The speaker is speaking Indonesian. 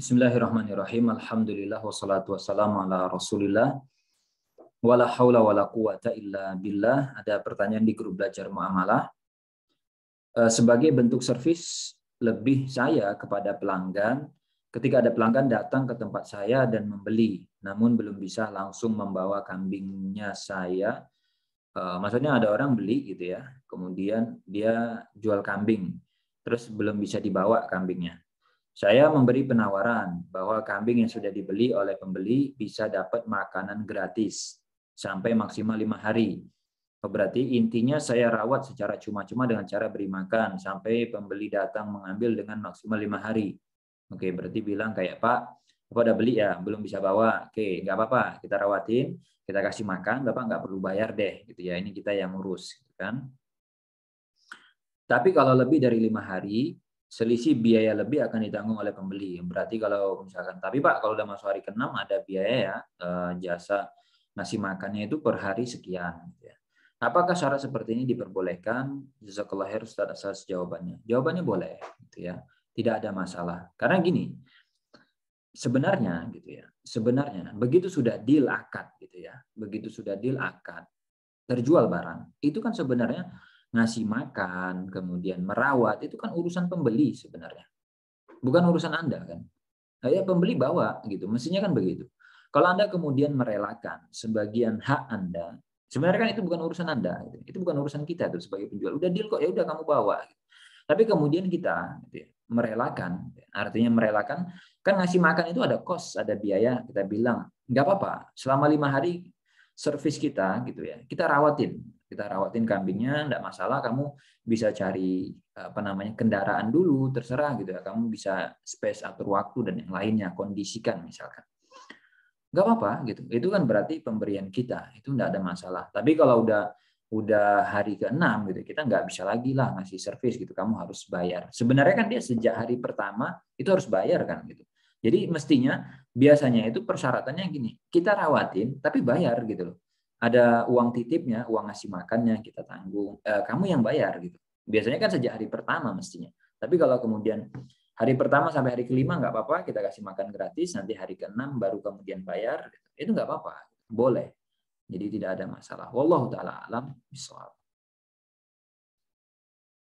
Bismillahirrahmanirrahim. Alhamdulillah wassalatu wassalamu ala Rasulillah. Wala haula wala quwata illa billah. Ada pertanyaan di grup belajar muamalah. Eh, sebagai bentuk servis lebih saya kepada pelanggan ketika ada pelanggan datang ke tempat saya dan membeli, namun belum bisa langsung membawa kambingnya saya. Eh, maksudnya ada orang beli gitu ya, kemudian dia jual kambing, terus belum bisa dibawa kambingnya saya memberi penawaran bahwa kambing yang sudah dibeli oleh pembeli bisa dapat makanan gratis sampai maksimal lima hari. Oh, berarti intinya saya rawat secara cuma-cuma dengan cara beri makan sampai pembeli datang mengambil dengan maksimal lima hari. Oke, berarti bilang kayak Pak, Bapak udah beli ya, belum bisa bawa. Oke, nggak apa-apa, kita rawatin, kita kasih makan, Bapak nggak perlu bayar deh, gitu ya. Ini kita yang ngurus, gitu kan. Tapi kalau lebih dari lima hari, selisih biaya lebih akan ditanggung oleh pembeli. Berarti kalau misalkan, tapi Pak kalau udah masuk hari ke-6 ada biaya ya eh, jasa nasi makannya itu per hari sekian. Gitu ya. Apakah syarat seperti ini diperbolehkan? Jazakallah khair Ustaz atas jawabannya. Jawabannya boleh, gitu ya. Tidak ada masalah. Karena gini, sebenarnya gitu ya. Sebenarnya begitu sudah deal akad gitu ya. Begitu sudah deal akad terjual barang, itu kan sebenarnya ngasih makan, kemudian merawat, itu kan urusan pembeli sebenarnya. Bukan urusan Anda kan. Nah, ya pembeli bawa gitu, mestinya kan begitu. Kalau Anda kemudian merelakan sebagian hak Anda, sebenarnya kan itu bukan urusan Anda, gitu. itu bukan urusan kita tuh sebagai penjual. Udah deal kok, ya udah kamu bawa. Gitu. Tapi kemudian kita gitu ya, merelakan, artinya merelakan, kan ngasih makan itu ada kos, ada biaya. Kita bilang nggak apa-apa, selama lima hari servis kita gitu ya, kita rawatin kita rawatin kambingnya, enggak masalah. Kamu bisa cari apa namanya kendaraan dulu, terserah gitu ya. Kamu bisa space atur waktu dan yang lainnya, kondisikan misalkan. Enggak apa-apa gitu. Itu kan berarti pemberian kita, itu enggak ada masalah. Tapi kalau udah udah hari ke-6 gitu, kita nggak bisa lagi lah ngasih servis gitu, kamu harus bayar. Sebenarnya kan dia sejak hari pertama itu harus bayar kan gitu. Jadi mestinya biasanya itu persyaratannya gini, kita rawatin tapi bayar gitu loh ada uang titipnya, uang ngasih makannya kita tanggung. Eh, kamu yang bayar gitu. Biasanya kan sejak hari pertama mestinya. Tapi kalau kemudian hari pertama sampai hari kelima nggak apa-apa, kita kasih makan gratis. Nanti hari keenam baru kemudian bayar. Gitu. Itu nggak apa-apa, boleh. Jadi tidak ada masalah. Wallahu taala alam bisawab.